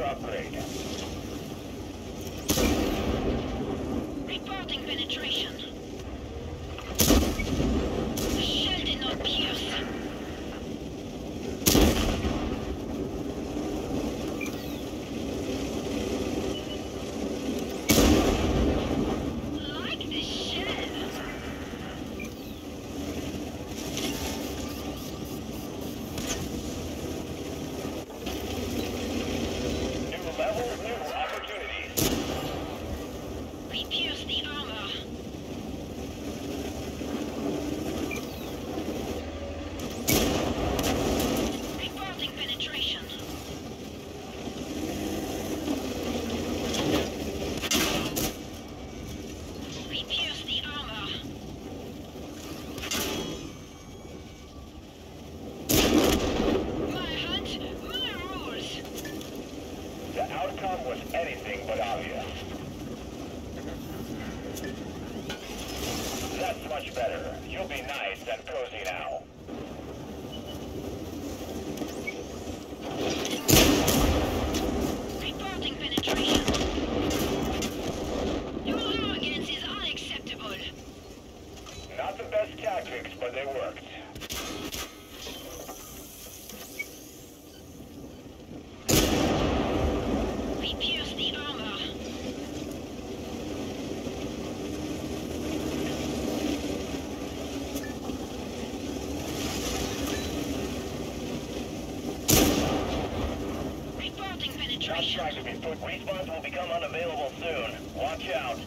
to upgrade. Reporting penetration. You'll be nice. Response will become unavailable soon. Watch out.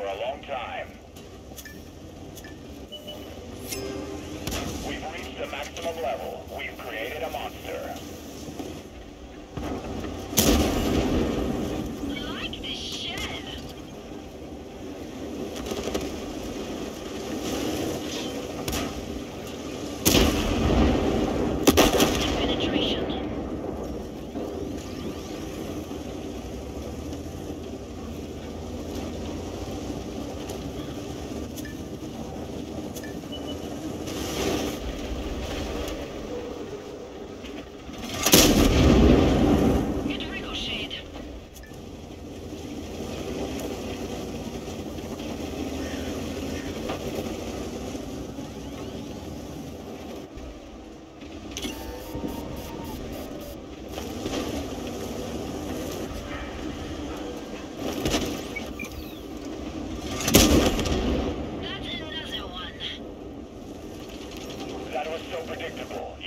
for a long time. We've reached the maximum level.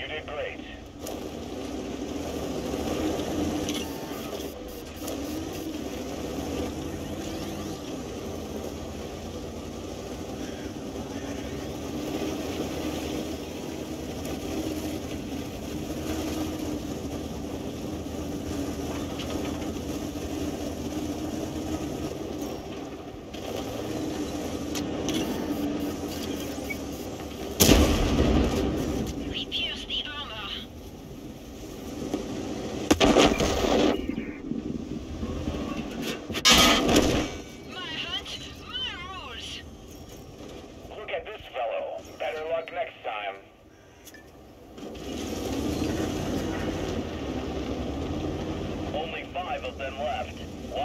You did great.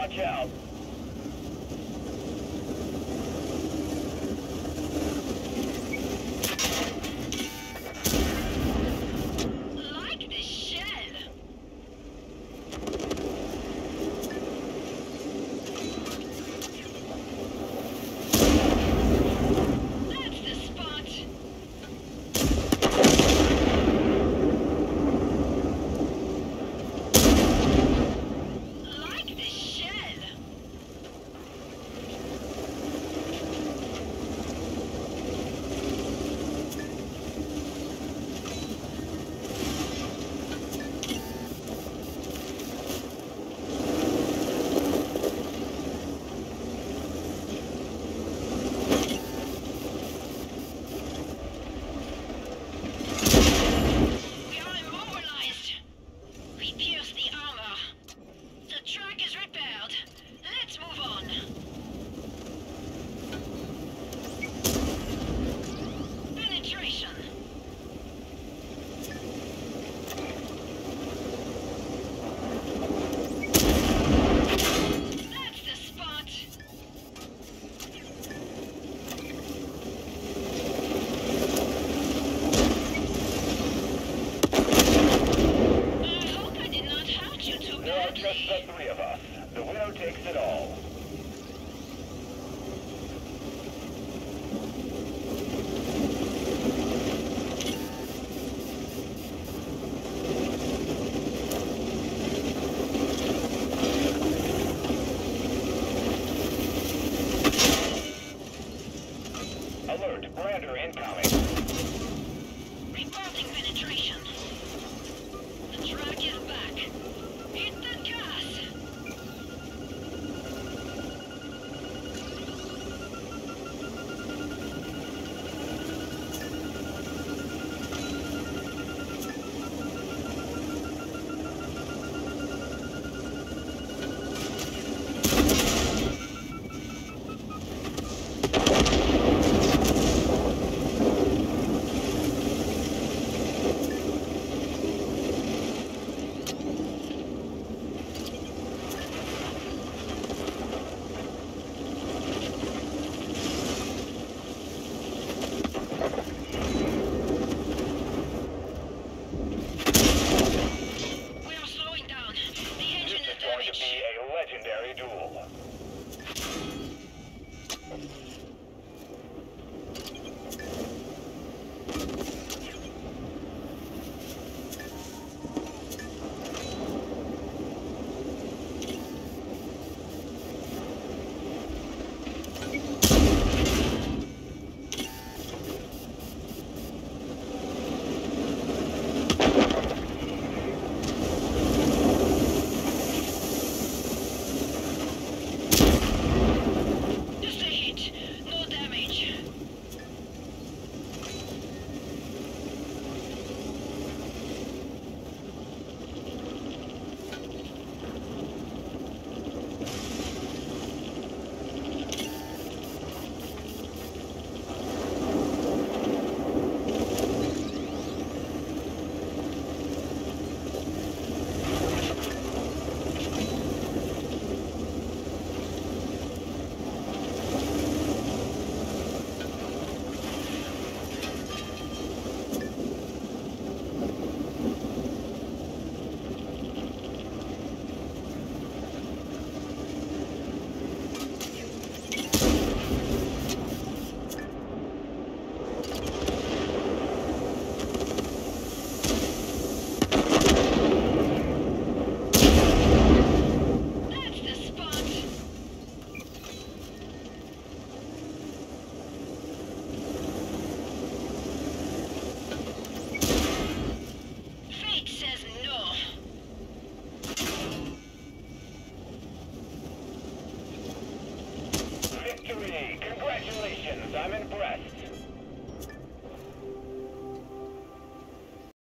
Watch out. Strip. Let's move on.